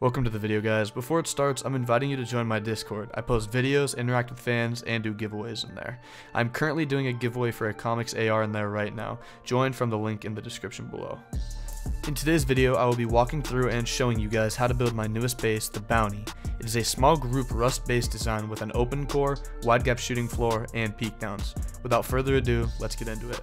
Welcome to the video guys. Before it starts, I'm inviting you to join my Discord. I post videos, interact with fans, and do giveaways in there. I'm currently doing a giveaway for a comics AR in there right now. Join from the link in the description below. In today's video, I will be walking through and showing you guys how to build my newest base, the Bounty. It is a small group rust based design with an open core, wide gap shooting floor, and peek downs. Without further ado, let's get into it.